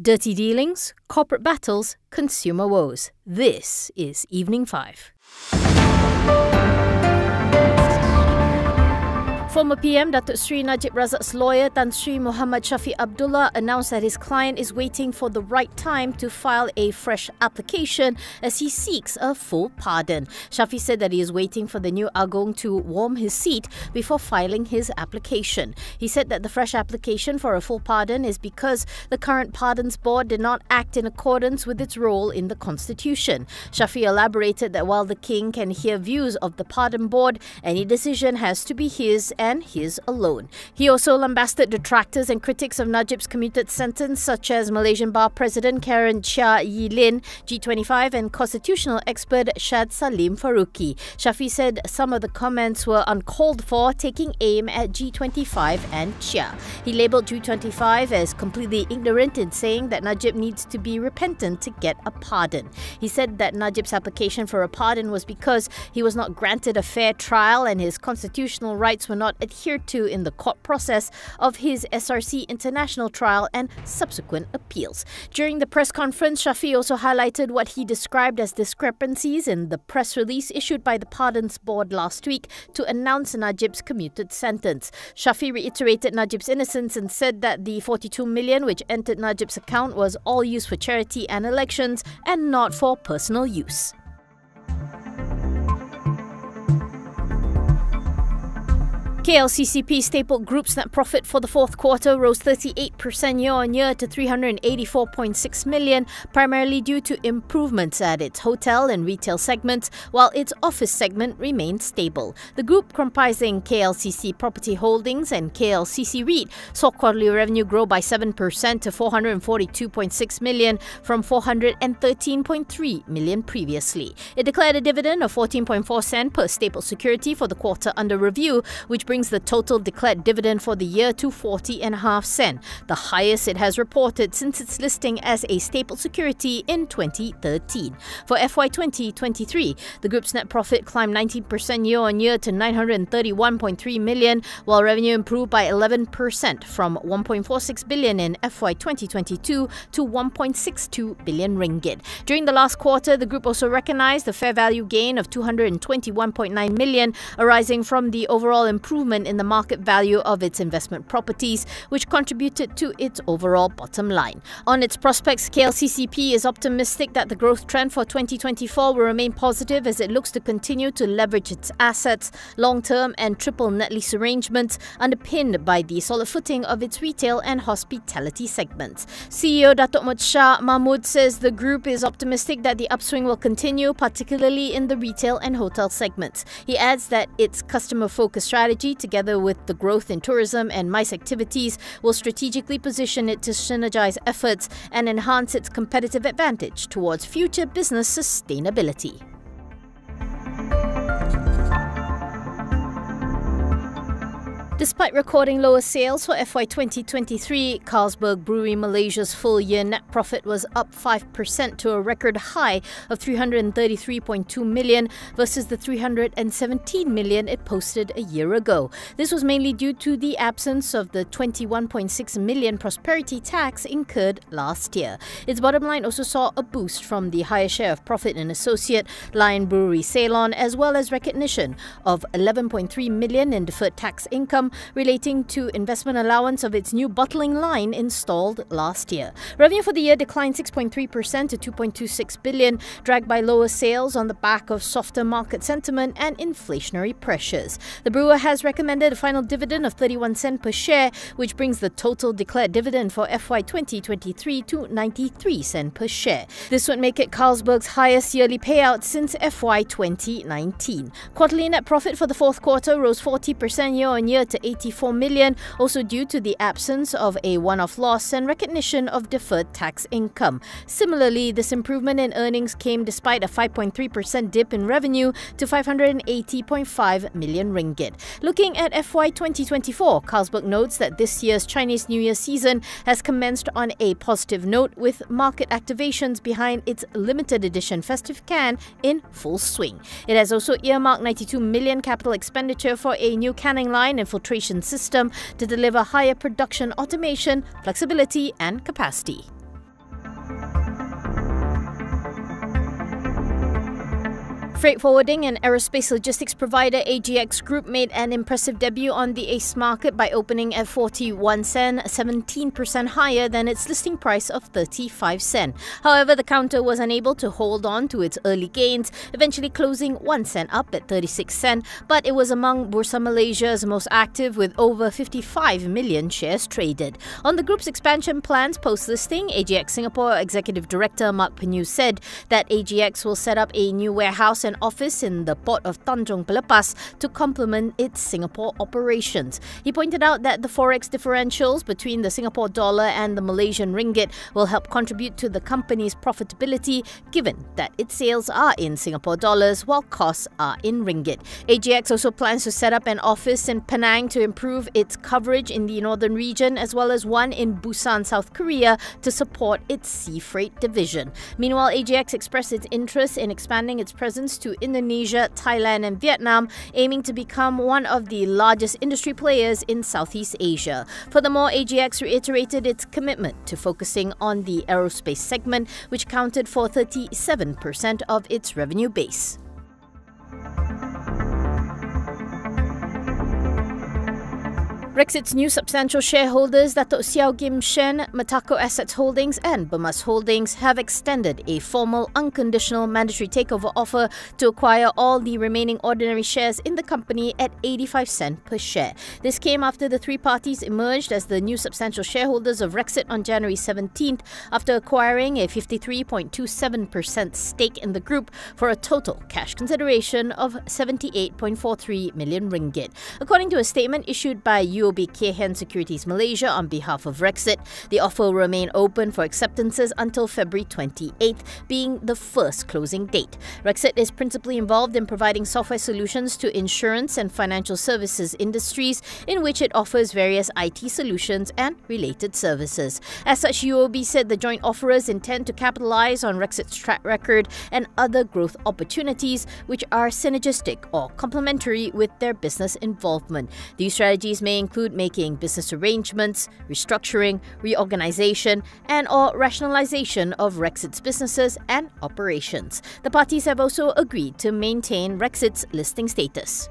Dirty dealings, corporate battles, consumer woes. This is Evening 5. Former PM Datuk Sri Najib Razak's lawyer Tan Sri Muhammad Shafee Abdullah announced that his client is waiting for the right time to file a fresh application as he seeks a full pardon. Shafee said that he is waiting for the new Agong to warm his seat before filing his application. He said that the fresh application for a full pardon is because the current Pardons Board did not act in accordance with its role in the Constitution. Shafee elaborated that while the King can hear views of the Pardon Board, any decision has to be his and his alone. He also lambasted detractors and critics of Najib's commuted sentence, such as Malaysian Bar President Karen Cheah Yee Lynn, G25, and constitutional expert Shad Saleem Faruqi. Shafee said some of the comments were uncalled for, taking aim at G25 and Cheah. He labelled G25 as completely ignorant in saying that Najib needs to be repentant to get a pardon. He said that Najib's application for a pardon was because he was not granted a fair trial and his constitutional rights were not adhered to in the court process of his SRC international trial and subsequent appeals. During the press conference, Shafee also highlighted what he described as discrepancies in the press release issued by the Pardons Board last week to announce Najib's commuted sentence. Shafee reiterated Najib's innocence and said that the 42 million which entered Najib's account was all used for charity and elections and not for personal use. KLCCP stapled group's net profit for the fourth quarter rose 38% year-on-year to 384.6 million, primarily due to improvements at its hotel and retail segments, while its office segment remained stable. The group, comprising KLCC Property Holdings and KLCC REIT, saw quarterly revenue grow by 7% to 442.6 million from 413.3 million previously. It declared a dividend of 14.4 cent per staple security for the quarter under review, which brings brings the total declared dividend for the year to 40.5 cent, the highest it has reported since its listing as a staple security in 2013. For FY 2023, the group's net profit climbed 19% year on year to 931.3 million, while revenue improved by 11% from 1.46 billion in FY 2022 to 1.62 billion ringgit. During the last quarter, the group also recognized a fair value gain of 221.9 million arising from the overall improvement in the market value of its investment properties, which contributed to its overall bottom line. On its prospects, KLCCP is optimistic that the growth trend for 2024 will remain positive as it looks to continue to leverage its assets, long term and triple net lease arrangements, underpinned by the solid footing of its retail and hospitality segments. CEO Datuk Mod Shah Mahmood says the group is optimistic that the upswing will continue, particularly in the retail and hotel segments. He adds that its customer focused together with the growth in tourism and MICE activities, will strategically position it to synergize efforts and enhance its competitive advantage towards future business sustainability. Despite recording lower sales for FY 2023, Carlsberg Brewery Malaysia's full year net profit was up 5% to a record high of 333.2 million versus the 317 million it posted a year ago. This was mainly due to the absence of the 21.6 million prosperity tax incurred last year. Its bottom line also saw a boost from the higher share of profit in associate Lion Brewery Ceylon as well as recognition of 11.3 million in deferred tax income relating to investment allowance of its new bottling line installed last year. Revenue for the year declined 6.3% to 2.26 billion, dragged by lower sales on the back of softer market sentiment and inflationary pressures. The brewer has recommended a final dividend of 31 cent per share, which brings the total declared dividend for FY 2023 to 93 cent per share. This would make it Carlsberg's highest yearly payout since FY 2019. Quarterly net profit for the fourth quarter rose 40% year on year to 84 million, also due to the absence of a one-off loss and recognition of deferred tax income. Similarly, this improvement in earnings came despite a 5.3% dip in revenue to 580.5 million ringgit. Looking at FY 2024, Carlsberg notes that this year's Chinese New Year season has commenced on a positive note with market activations behind its limited edition festive can in full swing. It has also earmarked 92 million capital expenditure for a new canning line and filtration system to deliver higher production automation, flexibility and capacity. Freight forwarding and aerospace logistics provider AGX Group made an impressive debut on the ACE market by opening at 41 sen, 17% higher than its listing price of 35 sen. However, the counter was unable to hold on to its early gains, eventually closing 1 cent up at 36 sen, but it was among Bursa Malaysia's most active with over 55 million shares traded. On the group's expansion plans post-listing, AGX Singapore Executive Director Mark Penu said that AGX will set up a new warehouse an office in the port of Tanjung Pelepas to complement its Singapore operations. He pointed out that the forex differentials between the Singapore dollar and the Malaysian ringgit will help contribute to the company's profitability given that its sales are in Singapore dollars while costs are in ringgit. AGX also plans to set up an office in Penang to improve its coverage in the northern region as well as one in Busan, South Korea to support its sea freight division. Meanwhile, AGX expressed its interest in expanding its presence to Indonesia, Thailand, and Vietnam, aiming to become one of the largest industry players in Southeast Asia. Furthermore, AGX reiterated its commitment to focusing on the aerospace segment, which counted for 37% of its revenue base. Rexit's new substantial shareholders, Dato Seow Gim Shen, Matako Assets Holdings, and Bemas Holdings, have extended a formal unconditional mandatory takeover offer to acquire all the remaining ordinary shares in the company at 85 cents per share. This came after the three parties emerged as the new substantial shareholders of Rexit on January 17th after acquiring a 53.27% stake in the group for a total cash consideration of 78.43 million ringgit. According to a statement issued by U UOB Kay Hian Securities Malaysia on behalf of Rexit. The offer will remain open for acceptances until February 28th, being the first closing date. Rexit is principally involved in providing software solutions to insurance and financial services industries, in which it offers various IT solutions and related services. As such, UOB said the joint offerers intend to capitalize on Rexit's track record and other growth opportunities, which are synergistic or complementary with their business involvement. These strategies may include include making business arrangements, restructuring, reorganization, and or rationalization of Rexit's businesses and operations. The parties have also agreed to maintain Rexit's listing status.